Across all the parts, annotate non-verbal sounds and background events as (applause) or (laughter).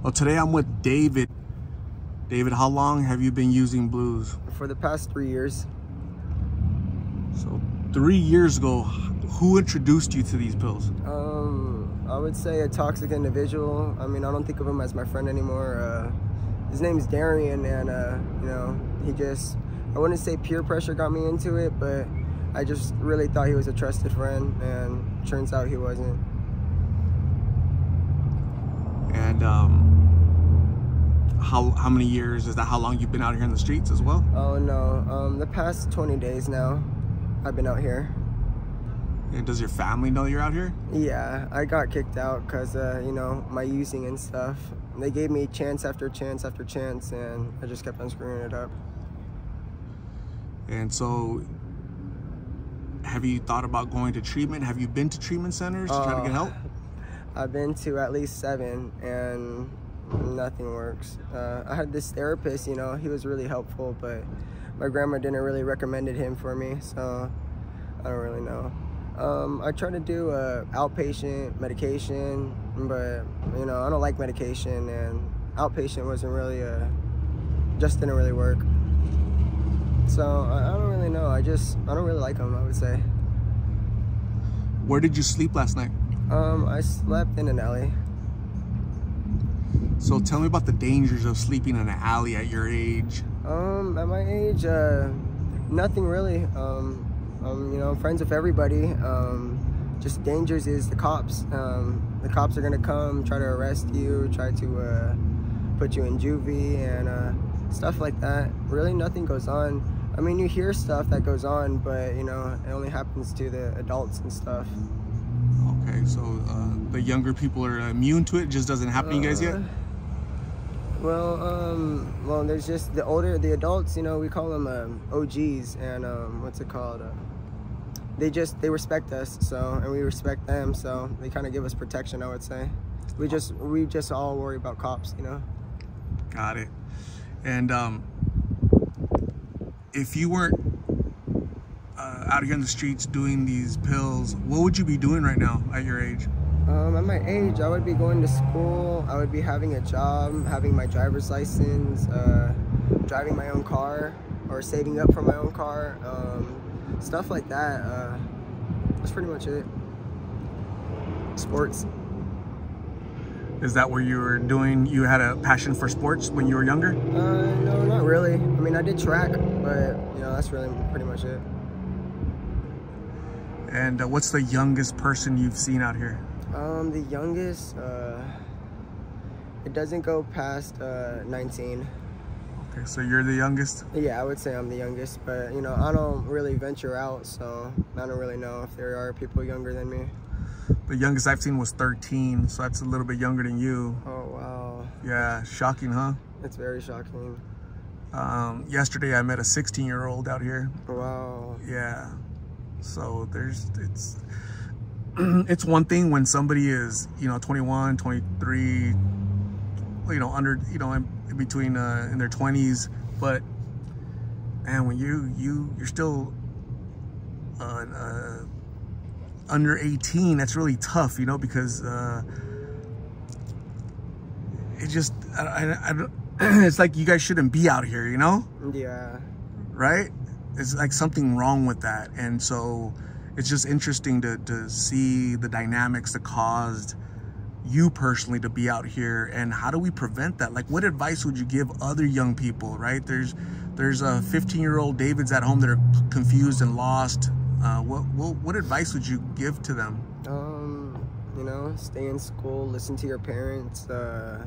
Well, today I'm with David. David, how long have you been using blues? For the past three years. So three years ago, who introduced you to these pills? Um, I would say a toxic individual. I mean, I don't think of him as my friend anymore. Uh, his name is Darian, and uh, you know, he just, I wouldn't say peer pressure got me into it, but I just really thought he was a trusted friend, and turns out he wasn't. And um, how how many years is that? How long you've been out here in the streets as well? Oh no, um, the past 20 days now, I've been out here. And does your family know you're out here? Yeah, I got kicked out because, uh, you know, my using and stuff. They gave me chance after chance after chance, and I just kept on screwing it up. And so, have you thought about going to treatment? Have you been to treatment centers to uh, try to get help? I've been to at least seven, and nothing works. Uh, I had this therapist, you know, he was really helpful, but my grandma didn't really recommended him for me, so I don't really know. Um, I try to do uh, outpatient medication, but you know I don't like medication, and outpatient wasn't really a, just didn't really work. So I, I don't really know. I just I don't really like them. I would say. Where did you sleep last night? Um, I slept in an alley. So tell me about the dangers of sleeping in an alley at your age. Um, at my age, uh, nothing really. Um, um, you know, I'm friends with everybody. Um, just dangers is the cops. Um, the cops are gonna come, try to arrest you, try to uh, put you in juvie and uh, stuff like that. Really, nothing goes on. I mean, you hear stuff that goes on, but you know, it only happens to the adults and stuff. Okay, so uh, the younger people are immune to it. it just doesn't happen to you guys yet. Uh, well, um, well, there's just the older, the adults, you know, we call them um, OGs, and um, what's it called? Uh, they just they respect us, so and we respect them, so they kind of give us protection. I would say, we just we just all worry about cops, you know. Got it. And um, if you weren't out here in the streets doing these pills, what would you be doing right now at your age? Um, at my age, I would be going to school. I would be having a job, having my driver's license, uh, driving my own car, or saving up for my own car. Um, stuff like that. Uh, that's pretty much it. Sports. Is that where you were doing, you had a passion for sports when you were younger? Uh, no, not really. I mean, I did track, but, you know, that's really pretty much it. And uh, what's the youngest person you've seen out here? Um, the youngest, uh, it doesn't go past uh, 19. Okay, so you're the youngest? Yeah, I would say I'm the youngest, but you know, I don't really venture out, so I don't really know if there are people younger than me. The youngest I've seen was 13, so that's a little bit younger than you. Oh, wow. Yeah, shocking, huh? It's very shocking. Um, yesterday I met a 16 year old out here. Wow. Yeah. So there's, it's, (clears throat) it's one thing when somebody is, you know, 21, 23, you know, under, you know, in between uh, in their 20s, but man, when you you you're still uh, uh, under 18, that's really tough, you know, because uh, it just I, I, I (clears throat) it's like you guys shouldn't be out here, you know? Yeah. Right? It's like something wrong with that, and so it's just interesting to to see the dynamics that caused you personally to be out here and how do we prevent that? Like what advice would you give other young people right? There's there's a 15 year old davids at home that are confused and lost. Uh, what, what what advice would you give to them? Um you know stay in school listen to your parents uh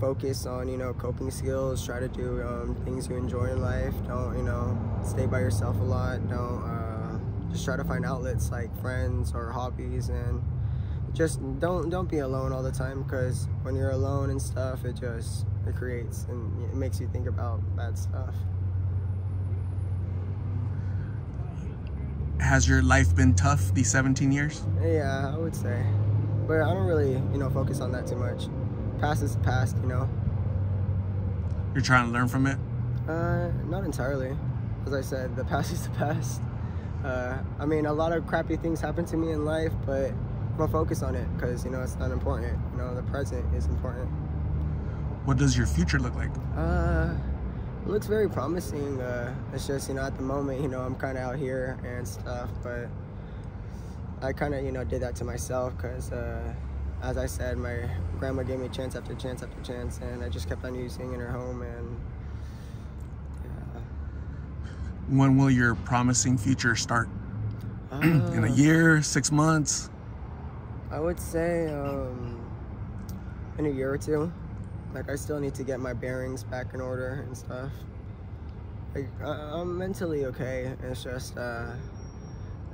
focus on you know coping skills try to do um, things you enjoy in life. Don't you know stay by yourself a lot. Don't uh, just try to find outlets like friends or hobbies and just don't don't be alone all the time because when you're alone and stuff it just it creates and it makes you think about bad stuff. Has your life been tough these 17 years? Yeah i would say. But i don't really you know focus on that too much past is past you know you're trying to learn from it uh not entirely as i said the (laughs) past is the past uh, I mean, a lot of crappy things happen to me in life, but I'm gonna focus on it because you know it's not important. You know, the present is important. What does your future look like? Uh, it looks very promising. Uh, it's just you know at the moment you know I'm kind of out here and stuff, but I kind of you know did that to myself because uh, as I said, my grandma gave me chance after chance after chance, and I just kept on using in her home and. yeah. When will your promising future start? In a Uh, year, six months? I would say um, in a year or two. Like I still need to get my bearings back in order and stuff. Like I- I'm mentally okay. It's just uh,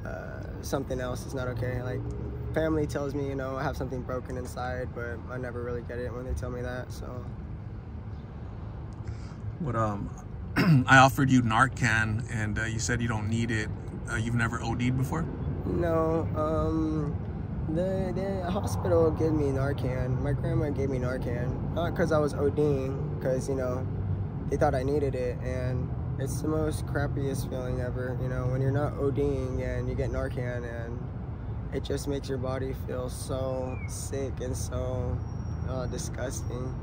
uh, something else is not okay. Like family tells me, you know, I have something broken inside, but I never really get it when they tell me that. So What um, (clears throat) I offered you Narcan, and uh, you said you don't need it. Uh, you've never OD'd before. no, um, the the hospital gave me Narcan. My grandma gave me Narcan, not because I was ODing, because you know they thought I needed it, and it's the most crappiest feeling ever. You know, when you're not ODing and you get Narcan, and it just makes your body feel so sick and so uh, disgusting.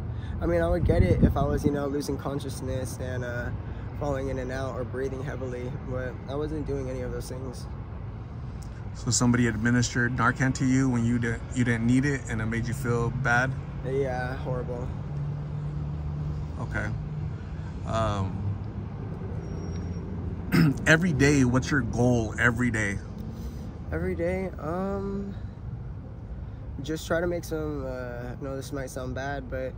I mean, I would get it if I was, you know, losing consciousness and uh, falling in and out or breathing heavily, but I wasn't doing any of those things. So somebody administered Narcan to you when you didn't you didn't need it, and it made you feel bad. Yeah, horrible. Okay. Um, (clears throat) every day, what's your goal every day? Every day, um, just try to make some. Uh, know this might sound bad, but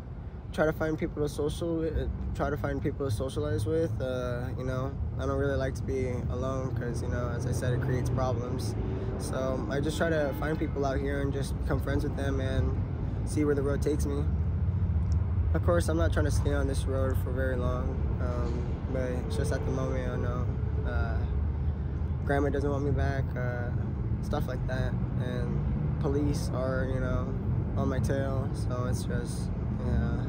try to find people to social. With, try to find people to socialize with. Uh, you know, I don't really like to be alone because you know, as I said, it creates problems. So I just try to find people out here and just become friends with them and see where the road takes me. Of course, I'm not trying to stay on this road for very long, um, but it's just at the moment I know. Grandma doesn't want me back, uh, stuff like that, and police are, you know, on my tail. So it's just, yeah.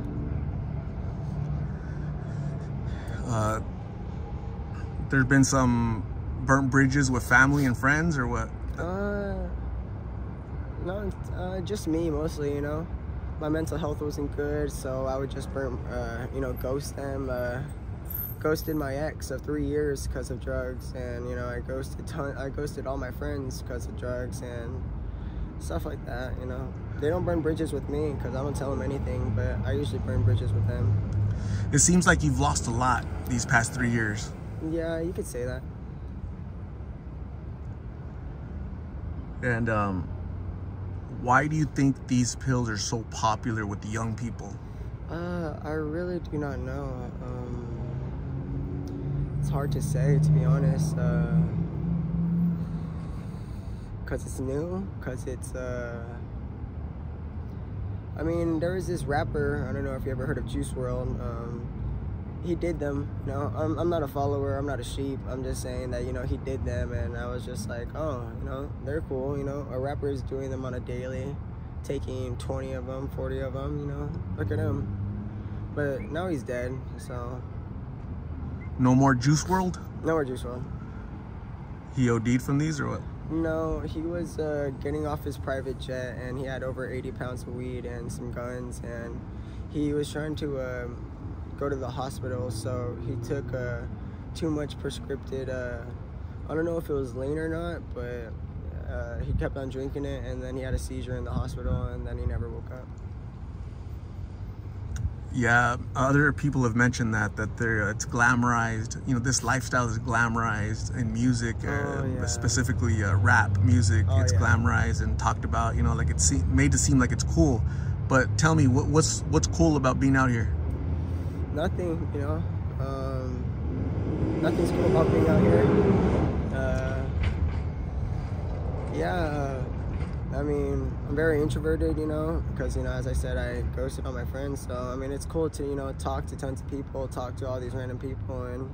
Uh, there's been some burnt bridges with family and friends, or what? Uh, no, uh, just me mostly. You know, my mental health wasn't good, so I would just burn, uh, you know, ghost them. Uh, ghosted my ex of three years because of drugs, and you know, I ghosted ton- I ghosted all my friends because of drugs and stuff like that. You know, they don't burn bridges with me because I don't tell them anything, but I usually burn bridges with them. It seems like you've lost a lot these past three years. Yeah, you could say that. And um, why do you think these pills are so popular with the young people? Uh, I really do not know. Um, it's hard to say, to be honest. Uh, cause it's new. Cause it's. Uh, I mean, there was this rapper. I don't know if you ever heard of Juice WRLD. Um, he did them. You know, I'm, I'm not a follower. I'm not a sheep. I'm just saying that you know he did them, and I was just like, oh, you know, they're cool. You know, a rapper is doing them on a daily, taking 20 of them, 40 of them. You know, look at him. But now he's dead, so No more Juice WRLD? no more Juice WRLD. He OD'd from these, or what? No, he was uh, getting off his private jet, and he had over 80 pounds of weed and some guns, and he was trying to um, go to the hospital, so he took uh, too much prescripted. Uh, I don't know if it was lean or not, but uh, he kept on drinking it, and then he had a seizure in the hospital, and then he never woke up. Yeah, other people have mentioned that that they're it's glamorized. You know, this lifestyle is glamorized in music, uh, Oh, yeah. specifically uh, rap music. Oh, it's yeah. glamorized and talked about. You know, like it's made to seem like it's cool. But tell me, what, what's what's cool about being out here? nothing, you know. Um, nothing's cool about being out here. Uh, yeah, uh, I mean, Very introverted, you know, because, you know, as I said, I ghosted all my friends. So, I mean, it's cool to, you know, talk to tons of people, talk to all these random people. And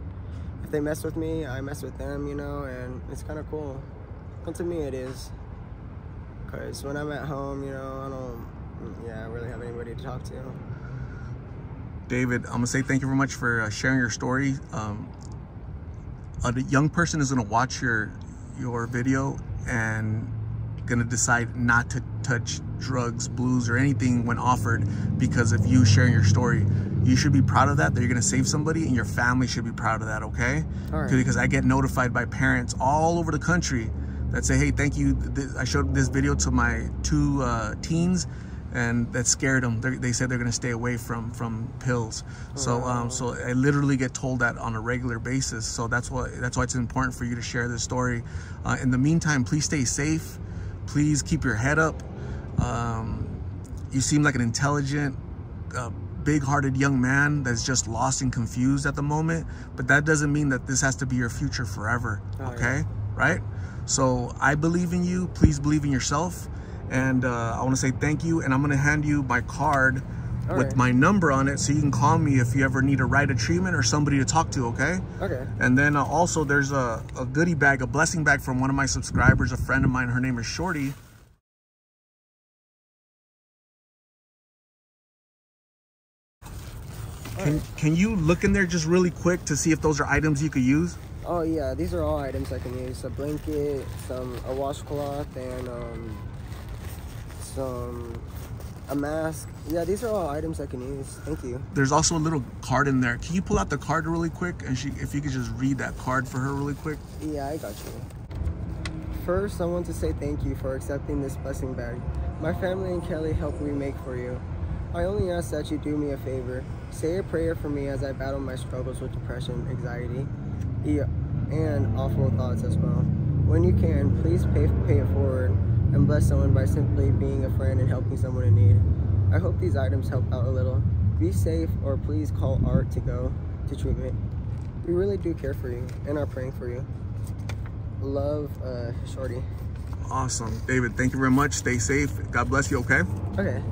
if they mess with me, I mess with them, you know, and it's kind of cool. Well, to me, it is. Because when I'm at home, you know, I don't, yeah, I really have anybody to talk to. David, I'm gonna say thank you very much for uh, sharing your story. Um, a young person is gonna watch your your video and gonna decide not to touch drugs, blues, or anything when offered because of you sharing your story. You should be proud of that, that you're gonna save somebody, and your family should be proud of that, okay? All right. Because I get notified by parents all over the country that say, hey, thank you. I showed this video to my two uh, teens and that scared them. They're, they said they're gonna stay away from from pills. So um, so I literally get told that on a regular basis. So that's why that's why it's important for you to share this story. Uh, in the meantime, please stay safe. Please keep your head up. Um, you seem like an intelligent, uh, big-hearted young man that's just lost and confused at the moment. But that doesn't mean that this has to be your future forever. Oh, okay, yeah. right? So I believe in you. Please believe in yourself. And uh, I want to say thank you. And I'm going to hand you my card All with right. my number on it so you can call me if you ever need a ride of treatment or somebody to talk to, okay? Okay. And then uh, also there's a, a goodie bag, a blessing bag from one of my subscribers, a friend of mine. Her name is Shorty. Can, can you look in there just really quick to see if those are items you could use? Oh yeah, these are all items I can use. A blanket, some a washcloth, and um, some a mask. Yeah, these are all items I can use. Thank you. There's also a little card in there. Can you pull out the card really quick? And she, if you could just read that card for her really quick. Yeah, I got you. First, I want to say thank you for accepting this blessing bag. My family and Kelly helped me make for you. I only ask that you do me a favor. Say a prayer for me as I battle my struggles with depression, anxiety, and awful thoughts as well. When you can, please pay, pay it forward and bless someone by simply being a friend and helping someone in need. I hope these items help out a little. Be safe or please call Art to go to treatment. We really do care for you and are praying for you. Love, uh, Shorty. Awesome. David, thank you very much. Stay safe. God bless you, okay? Okay.